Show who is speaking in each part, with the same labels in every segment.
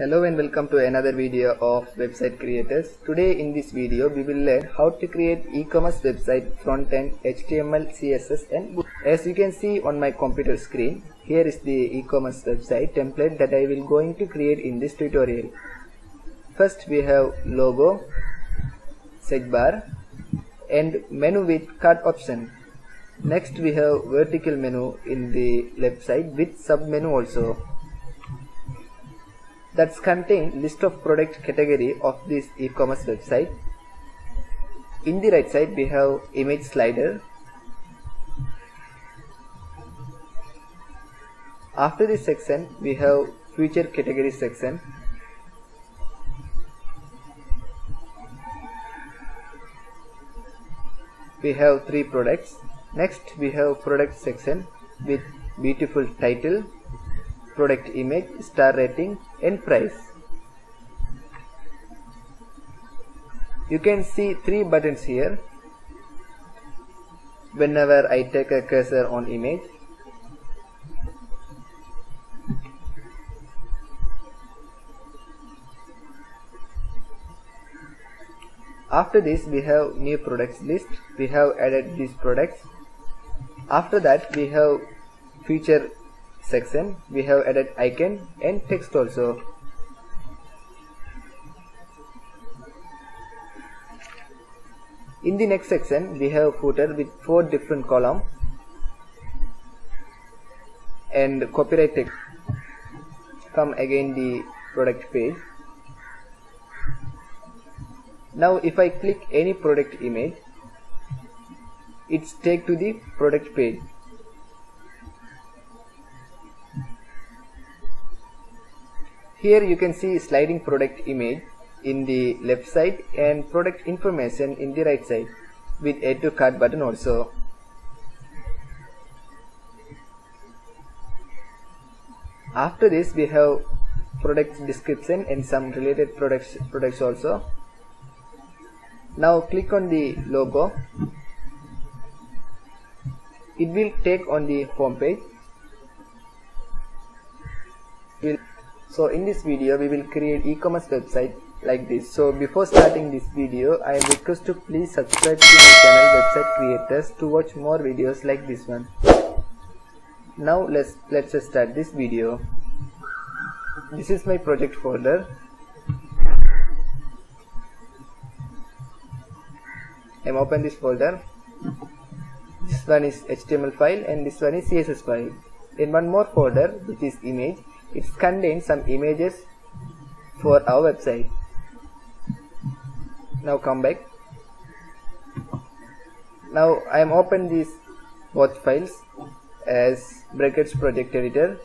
Speaker 1: Hello and welcome to another video of website creators. Today in this video we will learn how to create e-commerce website front end HTML, CSS and. As you can see on my computer screen, here is the e-commerce website template that I will going to create in this tutorial. First we have logo, search bar and menu with cart option. Next we have vertical menu in the left side with sub menu also that's contain list of product category of this e-commerce website. In the right side we have image slider. After this section we have feature category section. We have three products. Next we have product section with beautiful title product image star rating and price. You can see three buttons here. Whenever I take a cursor on image after this we have new products list. We have added these products. After that we have feature section we have added icon and text also. In the next section we have footer with four different column and copyright text. Come again the product page. Now if I click any product image it's take to the product page here you can see sliding product image in the left side and product information in the right side with add to cart button also. After this we have product description and some related products products also. Now click on the logo. It will take on the home page. Will so in this video we will create e-commerce website like this. So before starting this video i request to please subscribe to my channel website creators to watch more videos like this one. Now let's let's start this video. This is my project folder. I'm open this folder. This one is html file and this one is css file. In one more folder which is image it contains some images for our website. Now come back. Now I am open these both files as brackets project editor.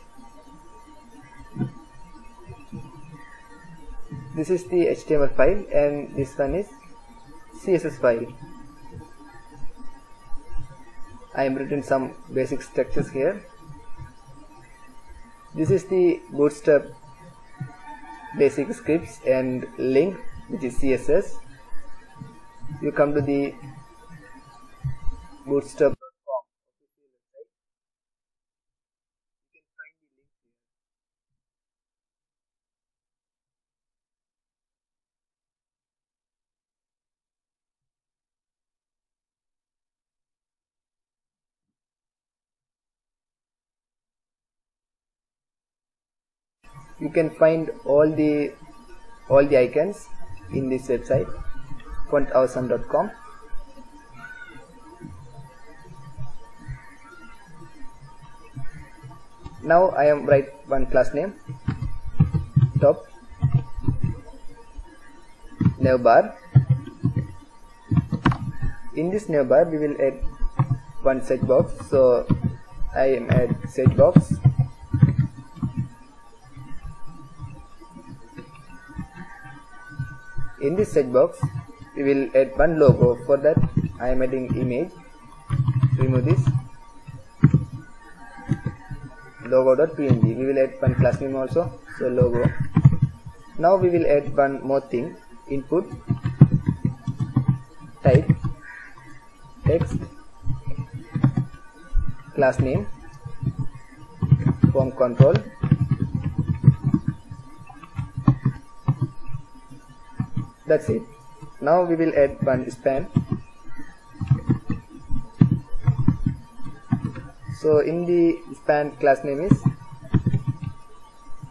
Speaker 1: This is the HTML file and this one is CSS file. I am written some basic structures here this is the bootstrap basic scripts and link which is css you come to the bootstrap.com you can find all the all the icons in this website fontawesome.com now I am write one class name. Top. Navbar in this navbar we will add one search box. So I am add search box in this search box we will add one logo. For that I am adding image. Remove this. Logo.png we will add one class name also. So logo. Now we will add one more thing. Input. Type. Text. Class name. Form control that's it. Now we will add one span. So in the span class name is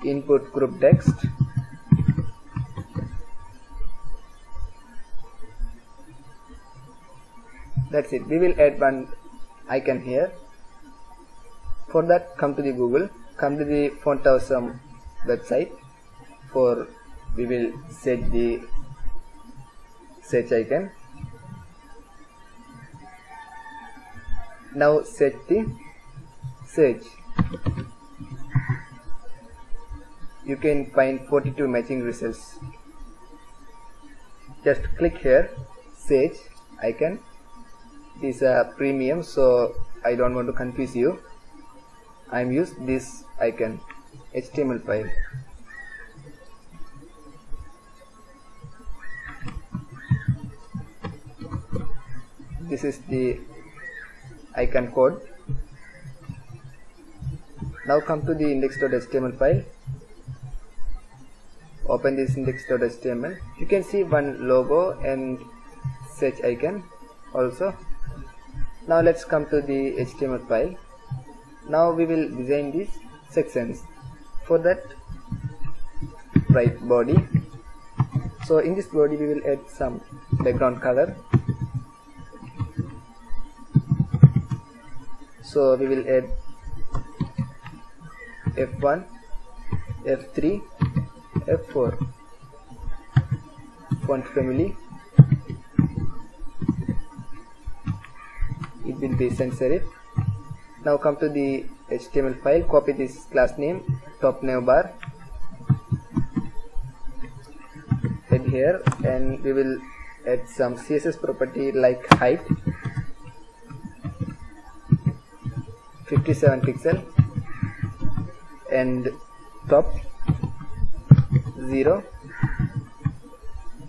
Speaker 1: input group text. That's it. We will add one icon here. For that come to the google come to the font awesome website. For we will set the search icon. Now set the search. You can find 42 matching results. Just click here search icon. It is a premium so I don't want to confuse you. I'm use this icon HTML file this is the icon code. Now come to the index.html file. Open this index.html you can see one logo and search icon also. Now let's come to the HTML file. Now we will design these sections. For that write body. So in this body we will add some background color so we will add f1 f3 f4 font family. It will be censored. Now come to the html file. Copy this class name top navbar add here and we will add some css property like height 57 pixel. And top 0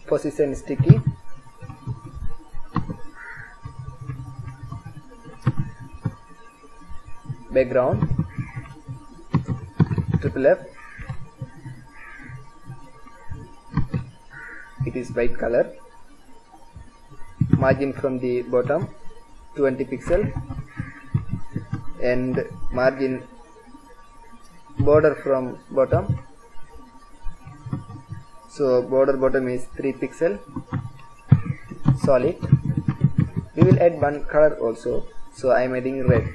Speaker 1: position sticky. Background triple F. It is white color. Margin from the bottom 20 pixel and margin border from bottom. So border bottom is 3 pixel solid. We will add one color also. So I am adding red.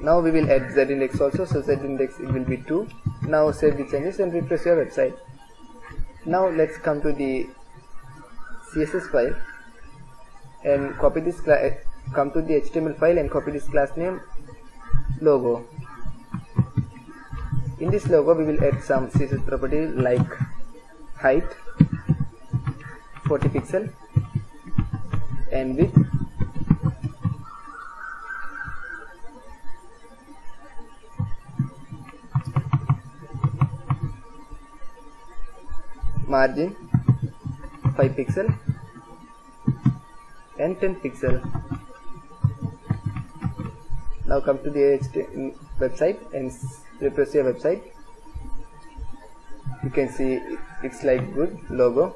Speaker 1: Now we will add z index also. So z index it will be 2 now save the changes and refresh your website. Now let's come to the css file and copy this come to the html file and copy this class name logo. In this logo we will add some css property like height 40 pixel and width. Margin 5 pixel and 10 pixel now come to the HTML website and refresh your website. You can see it's like good logo.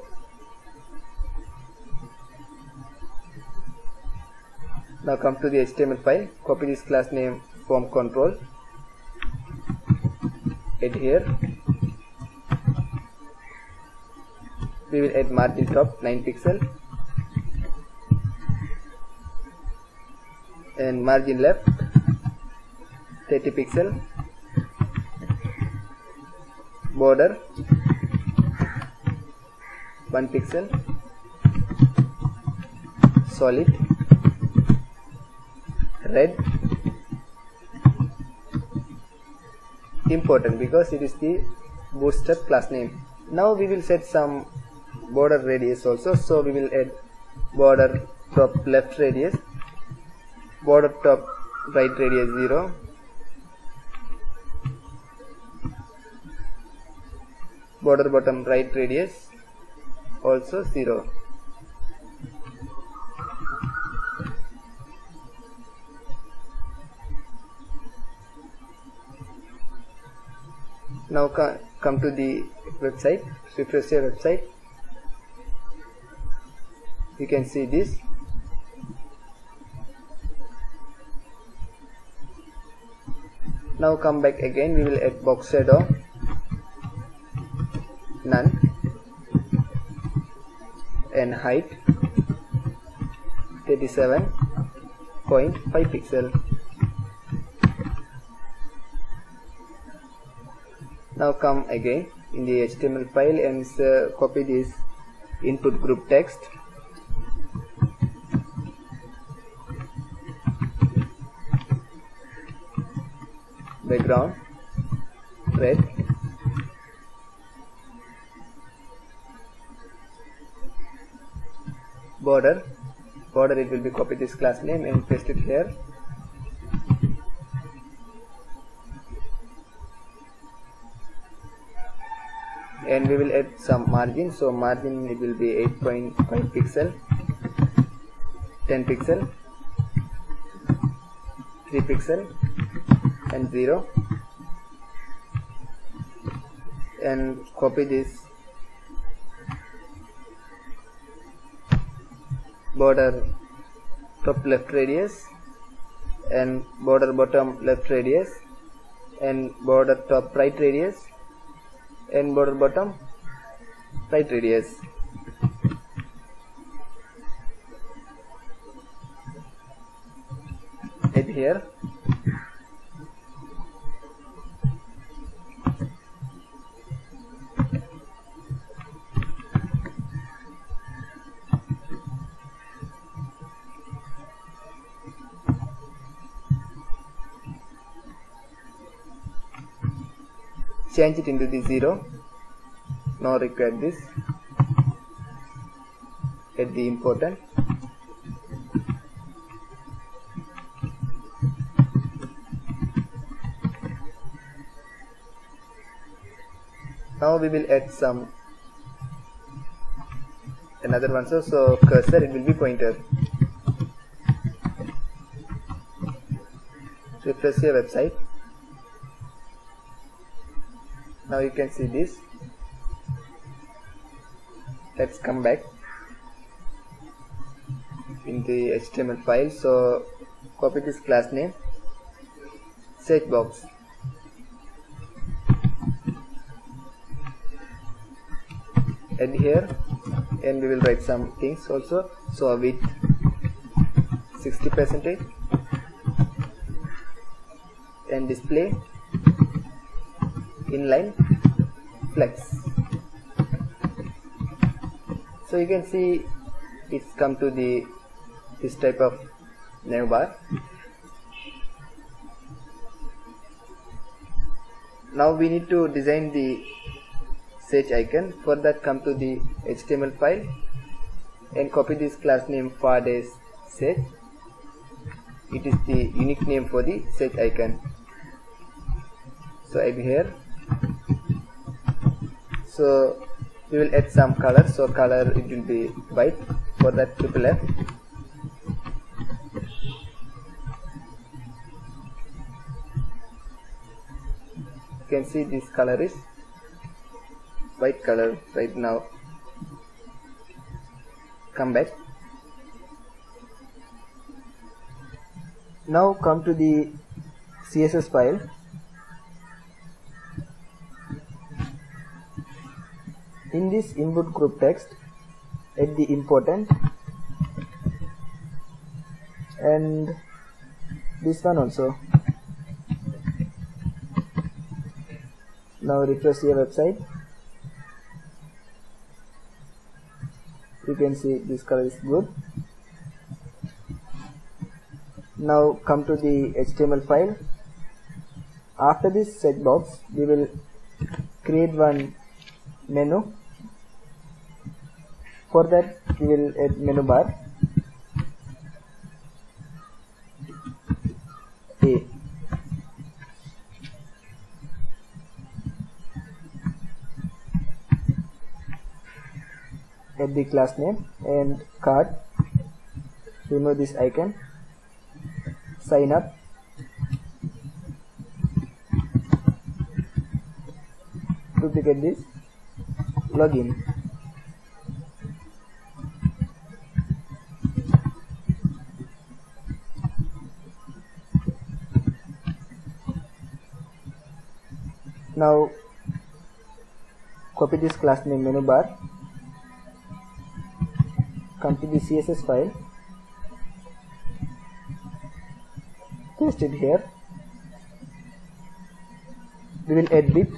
Speaker 1: Now come to the HTML file. Copy this class name form control. Add here. We will add margin top 9 pixel. And margin left 30 pixel. Border. 1 pixel. Solid. Red. Important because it is the bootstrap class name. Now we will set some border radius also. So we will add border top left radius border top right radius 0 border bottom right radius also 0 now come to the website refresh your website. You can see this. Now come back again we will add box shadow height 37.5 pixel. Now come again in the HTML file and uh, copy this input group text. Background red border. Border it will be copy this class name and paste it here. And we will add some margin. So margin it will be 8.5 pixel 10 pixel 3 pixel and 0 and copy this border top left radius and border bottom left radius and border top right radius and border bottom right radius change it into the 0 now require this. At the important now we will add some another one. So, so cursor it will be pointer. Refresh your website now you can see this. Let's come back in the HTML file. So copy this class name. Search box add here and we will write some things also. So with 60 percentage. And display inline flex. So you can see it's come to the this type of navbar bar. Now we need to design the search icon. For that come to the HTML file and copy this class name Fades search. It is the unique name for the search icon. So add here so we will add some color. So color it will be white for that triple F. You can see this color is white color right now. Come back. Now come to the CSS file in this input group text add the important and this one also. Now refresh your website. You can see this color is good. Now come to the HTML file. After this set box we will create one menu for that we will add menu bar. A. Add the class name and card. Remove this icon. Sign up. Duplicate this. Login now copy this class name menu bar come to the css file paste it here we will width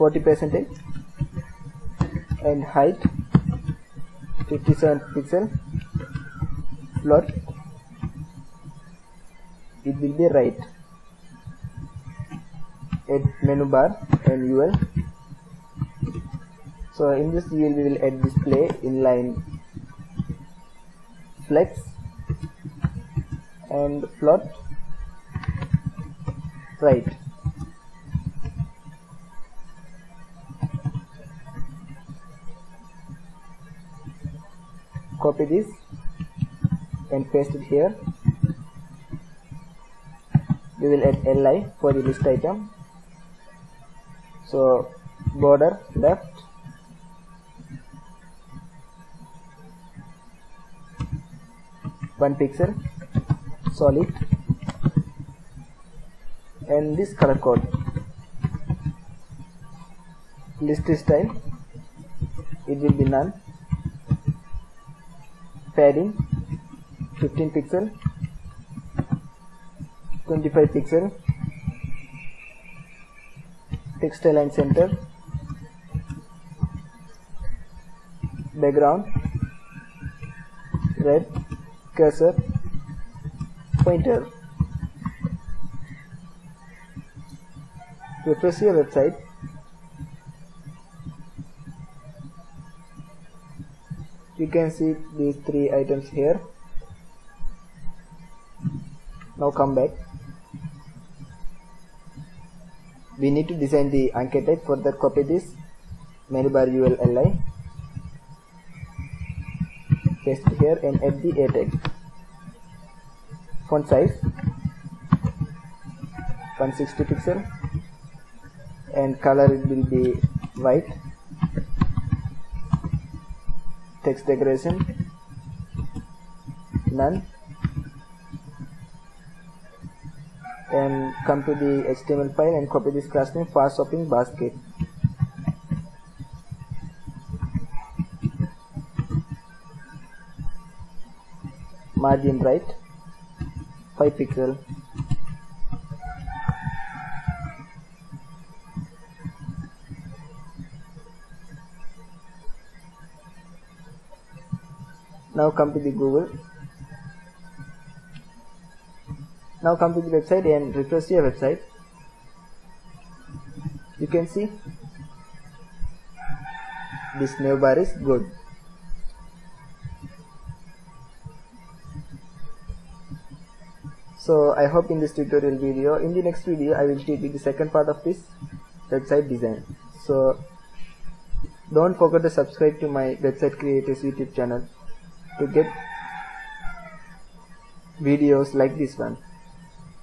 Speaker 1: 40 percentage and height 57 pixel float it will be right add menu bar and UL so in this UL we will add display inline flex and float right. Copy this and paste it here. We will add li for the list item so border left. One pixel solid. And this color code. List style. It will be none. Padding 15 pixel. 25 pixel text align center. Background. Red. Cursor. Pointer. Refresh your website. You can see these three items here. Now come back we need to design the anchor type for that copy this. Menu bar ul li paste here and add the a tag font size. 160 pixel. And color it will be white. Text decoration none and come to the HTML file and copy this class name fast shopping basket. Margin right 5 pixel. Now come to the Google now come to the website and refresh your website. You can see. This new bar is good. So I hope in this tutorial video in the next video I will teach you the second part of this website design. So don't forget to subscribe to my website creators youtube channel to get videos like this one